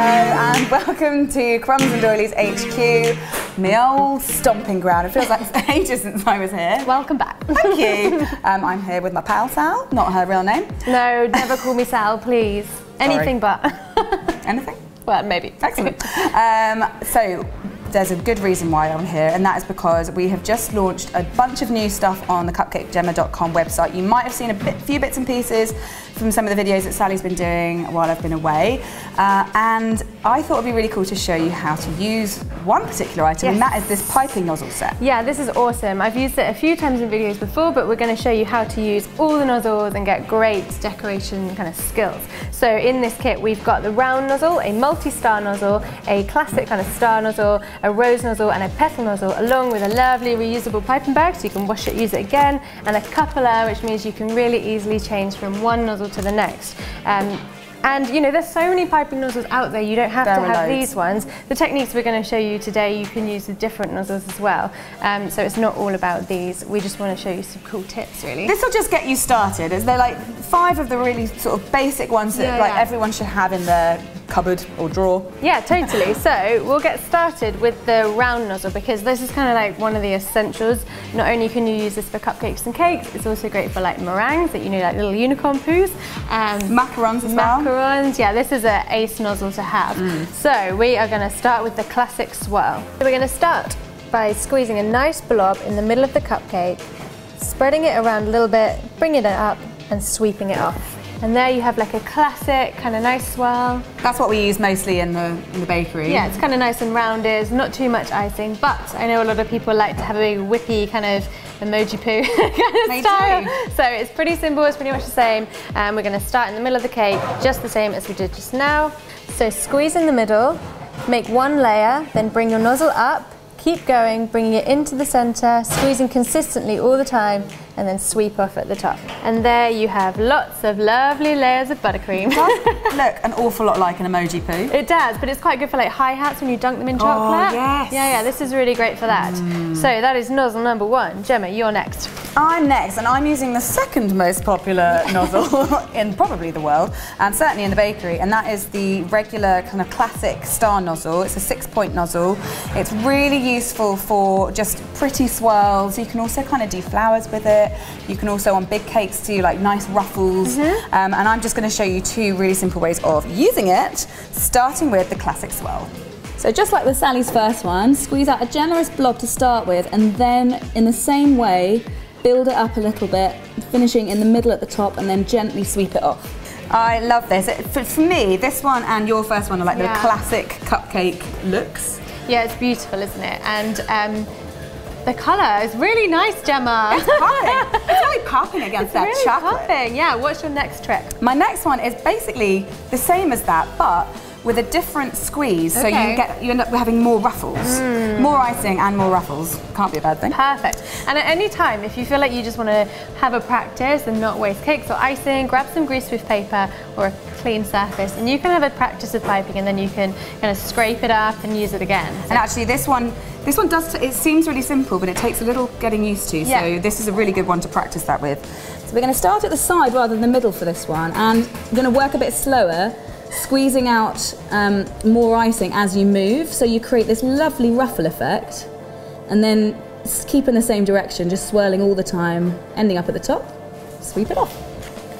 Hello and welcome to Crumbs and Doilies HQ, my old stomping ground. It feels like ages since I was here. Welcome back. Thank you. Um, I'm here with my pal Sal, not her real name. No, never call me Sal, please. Anything but. Anything? well, maybe. Excellent. Um, so there's a good reason why I'm here, and that is because we have just launched a bunch of new stuff on the cupcakejemma.com website. You might have seen a bit, few bits and pieces from some of the videos that Sally's been doing while I've been away, uh, and I thought it'd be really cool to show you how to use one particular item, yes. and that is this piping nozzle set. Yeah, this is awesome. I've used it a few times in videos before, but we're going to show you how to use all the nozzles and get great decoration kind of skills. So in this kit, we've got the round nozzle, a multi-star nozzle, a classic kind of star nozzle, a rose nozzle and a petal nozzle along with a lovely reusable piping bag so you can wash it, use it again and a coupler which means you can really easily change from one nozzle to the next. Um, and you know, there's so many piping nozzles out there, you don't have there to have loads. these ones. The techniques we're going to show you today, you can use the different nozzles as well. Um, so it's not all about these. We just want to show you some cool tips, really. This will just get you started. Is there like five of the really sort of basic ones that yeah, like yeah. everyone should have in their cupboard or drawer? Yeah, totally. so we'll get started with the round nozzle because this is kind of like one of the essentials. Not only can you use this for cupcakes and cakes, it's also great for like meringues that you know like little unicorn poos. Um, macarons as well. Macarons, yeah, this is an ace nozzle to have. Mm. So we are going to start with the classic swirl. So we're going to start by squeezing a nice blob in the middle of the cupcake, spreading it around a little bit, bringing it up and sweeping it off. And there you have like a classic, kind of nice swirl. That's what we use mostly in the, in the bakery. Yeah, it's kind of nice and rounded, not too much icing, but I know a lot of people like to have a big whippy kind of emoji poo kind of Me style. Too. So it's pretty simple, it's pretty much the same. And we're gonna start in the middle of the cake, just the same as we did just now. So squeeze in the middle, make one layer, then bring your nozzle up, keep going, bringing it into the center, squeezing consistently all the time, and then sweep off at the top. And there you have lots of lovely layers of buttercream. look an awful lot like an emoji poo. It does, but it's quite good for like hi-hats when you dunk them in chocolate. Oh, yes. Yeah, yeah, this is really great for that. Mm. So that is nozzle number one. Jemma, you're next. I'm next, and I'm using the second most popular nozzle in probably the world, and certainly in the bakery, and that is the regular kind of classic star nozzle. It's a six-point nozzle. It's really useful for just pretty swirls. You can also kind of do flowers with it. You can also on big cakes do like nice ruffles. Mm -hmm. um, and I'm just going to show you two really simple ways of using it, starting with the classic swirl. So just like with Sally's first one, squeeze out a generous blob to start with and then in the same way, build it up a little bit, finishing in the middle at the top and then gently sweep it off. I love this. For, for me, this one and your first one are like yeah. the classic cupcake looks. Yeah, it's beautiful, isn't it? And um, the colour is really nice, Jemma. It's popping. it's really popping against it's that really chocolate. Popping. Yeah, what's your next trick? My next one is basically the same as that, but with a different squeeze, okay. so you get you end up having more ruffles, mm. more icing and more ruffles. Can't be a bad thing. Perfect. And at any time, if you feel like you just want to have a practice and not waste cakes or icing, grab some greaseproof paper or a clean surface, and you can have a practice of piping, and then you can kind of scrape it up and use it again. So and actually, this one. This one does, it seems really simple, but it takes a little getting used to, yeah. so this is a really good one to practice that with. So we're going to start at the side rather than the middle for this one, and we're going to work a bit slower squeezing out um, more icing as you move, so you create this lovely ruffle effect, and then keep in the same direction, just swirling all the time, ending up at the top, sweep it off.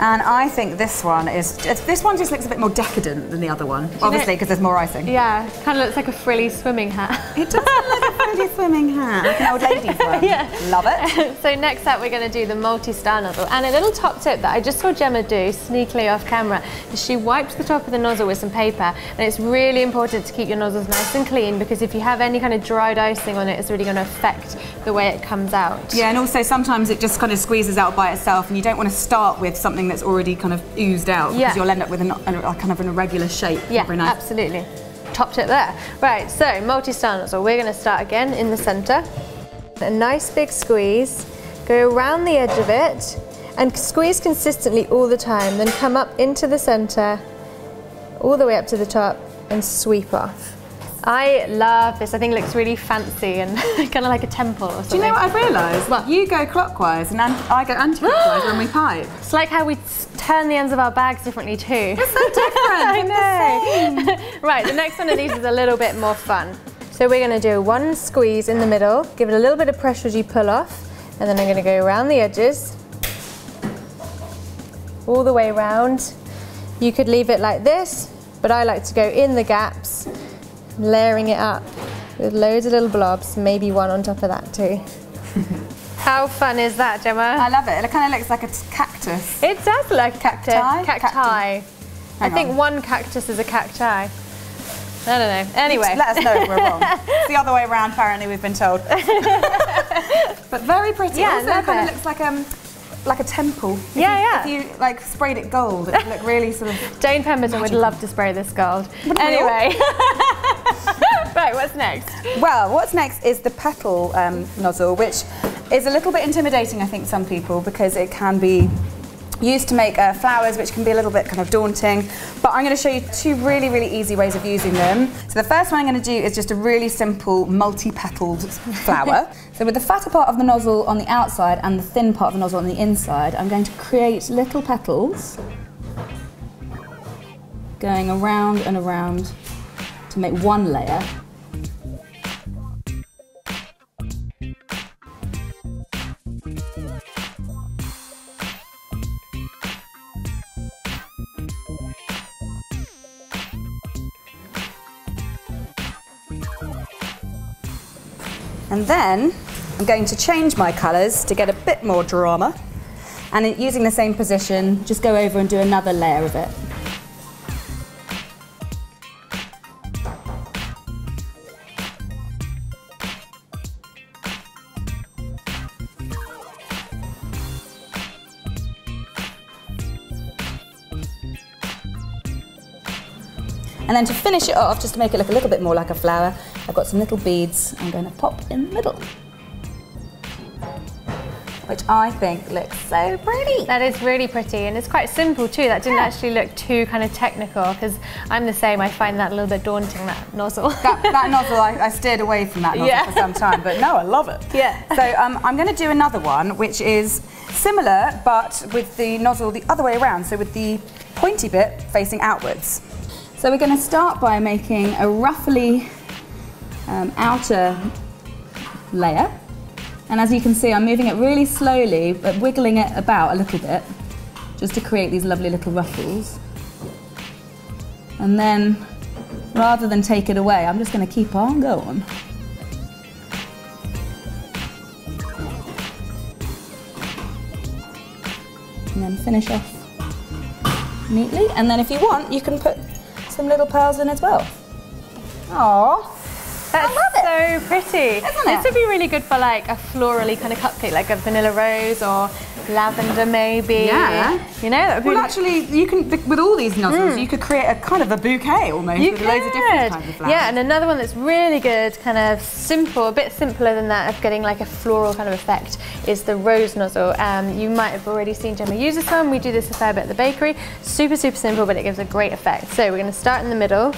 And I think this one is, this one just looks a bit more decadent than the other one, obviously because there's more icing. Yeah, kind of looks like a frilly swimming hat. It does look like a frilly swimming hat, like an old lady's one. yeah. Love it. so next up we're going to do the multi-star nozzle. And a little top tip that I just saw Jemma do, sneakily off camera, is she wiped the top of the nozzle with some paper. And it's really important to keep your nozzles nice and clean because if you have any kind of dried icing on it, it's really going to affect the way it comes out. Yeah, and also sometimes it just kind of squeezes out by itself and you don't want to start with something that's already kind of oozed out because yeah. you'll end up with a, a, kind of an irregular shape. Yeah, nice. absolutely. Top tip there. Right, so multi-star nozzle. We're going to start again in the centre. A nice big squeeze. Go around the edge of it and squeeze consistently all the time. Then come up into the centre, all the way up to the top and sweep off. I love this. I think it looks really fancy and kind of like a temple or something. Do you know what I've realised? What? You go clockwise and I go anti-clockwise when we pipe. It's like how we turn the ends of our bags differently too. It's so different. I the know. right, the next one of these is a little bit more fun. So we're going to do one squeeze in the middle, give it a little bit of pressure as you pull off, and then I'm going to go around the edges, all the way around. You could leave it like this, but I like to go in the gaps, layering it up with loads of little blobs, maybe one on top of that too. How fun is that, Jemma? I love it. It kind of looks like a cactus. It does look like cacti. Cacti? Cacti. I think on. one cactus is a cacti. I don't know. Anyway. Let us know if we're wrong. it's the other way around, apparently, we've been told. but very pretty. Yeah, also, it kind of looks like um, like a temple. If Yeah, you, yeah. If you like sprayed it gold, it would look really sort of. Dane Pemberton would love to spray this gold. Wouldn't we all? Anyway. Next? Well, what's next is the petal um, nozzle, which is a little bit intimidating, I think, some people because it can be used to make uh, flowers, which can be a little bit kind of daunting. But I'm going to show you two really, really easy ways of using them. So the first one I'm going to do is just a really simple multi-petaled flower. so with the fatter part of the nozzle on the outside and the thin part of the nozzle on the inside, I'm going to create little petals going around and around to make one layer. And then I'm going to change my colours to get a bit more drama. And using the same position, just go over and do another layer of it. And then to finish it off, just to make it look a little bit more like a flower, I've got some little beads I'm going to pop in the middle. Which I think looks so pretty. That is really pretty and it's quite simple too. That didn't Yeah. actually look too kind of technical because I'm the same. I find that a little bit daunting, that nozzle. That, that nozzle, I, I steered away from that nozzle Yeah. for some time, but no, I love it. Yeah. So um, I'm going to do another one, which is similar, but with the nozzle the other way around, so with the pointy bit facing outwards. So we're going to start by making a roughly um, outer layer. And as you can see, I'm moving it really slowly, but wiggling it about a little bit, just to create these lovely little ruffles. And then, rather than take it away, I'm just going to keep on going. And then finish off neatly. And then if you want, you can put some little pearls in as well. Aww. That's. So pretty. Isn't This it? would be really good for like a florally kind of cupcake, like a vanilla rose or lavender maybe. Yeah. You know, that would be Well, actually, you can with all these nozzles, you could create a kind of a bouquet almost You with loads of different could. kinds of flowers. Yeah, and another one that's really good, kind of simple, a bit simpler than that of getting like a floral kind of effect, is the rose nozzle. Um, you might have already seen Jemma use this one. We do this a fair bit at the bakery. Super, super simple, but it gives a great effect. So we're going to start in the middle.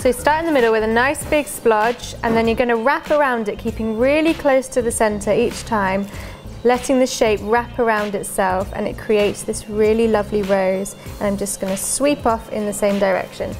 So start in the middle with a nice big splodge, and then you're going to wrap around it, keeping really close to the center each time. Letting the shape wrap around itself and it creates this really lovely rose and I'm just going to sweep off in the same direction.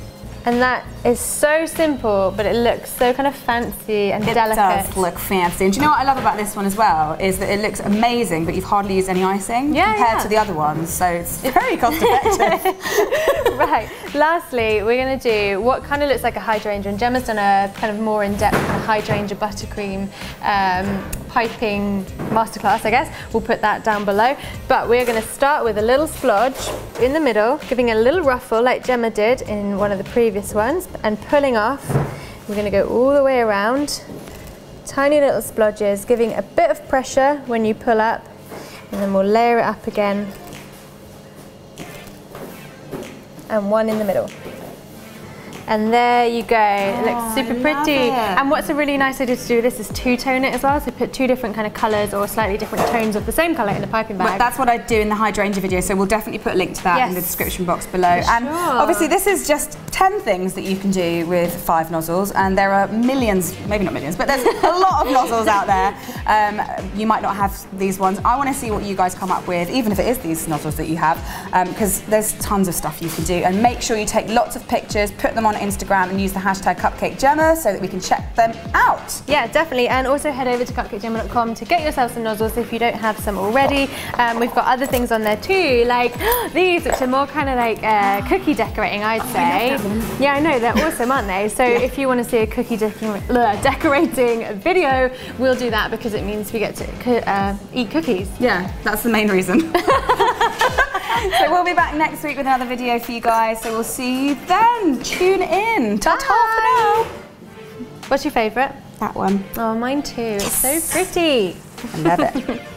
And that is so simple, but it looks so kind of fancy and It delicate. does look fancy. And do you know what I love about this one as well? Is that it looks amazing, but you've hardly used any icing Yeah, compared yeah. to the other ones. So it's very cost effective. right. Lastly, we're going to do what kind of looks like a hydrangea. And Jemma's done a kind of more in-depth kind of hydrangea buttercream um, piping masterclass, I guess. We'll put that down below. But we're going to start with a little splodge in the middle, giving a little ruffle like Jemma did in one of the previous ones, and pulling off. We're going to go all the way around. Tiny little splodges, giving a bit of pressure when you pull up, and then we'll layer it up again and one in the middle. And there you go. it looks Oh, super pretty. it. And what's a really nice idea to do with this is two-tone it as well. So put two different kind of colours or slightly different tones of the same colour in the piping But bag. that's what I do in the hydrangea video, so we'll definitely put a link to that in the description box below. And sure. obviously, this is just 10 things that you can do with five nozzles, and there are millions, maybe not millions, but there's a lot of nozzles out there. Um, you might not have these ones. I want to see what you guys come up with, even if it is these nozzles that you have, because there's tons of stuff you can do. And make sure you take lots of pictures, put them on Instagram, and use the hashtag CupcakeJemma so that we can check them out. Yeah, definitely. And also head over to cupcakejemma.com to get yourself some nozzles if you don't have some already. Um, we've got other things on there too, like these, which are more kind of like uh, cookie decorating, I'd say. Yeah, I know, they're awesome, aren't they? So if you want to see a cookie bleh, decorating video, we'll do that because it means we get to co- uh, eat cookies. Yeah, that's the main reason. so we'll be back next week with another video for you guys. So we'll see you then. Tune in. Ta-ta for now. What's your favourite? That one. Oh, mine too. It's so pretty. I love it.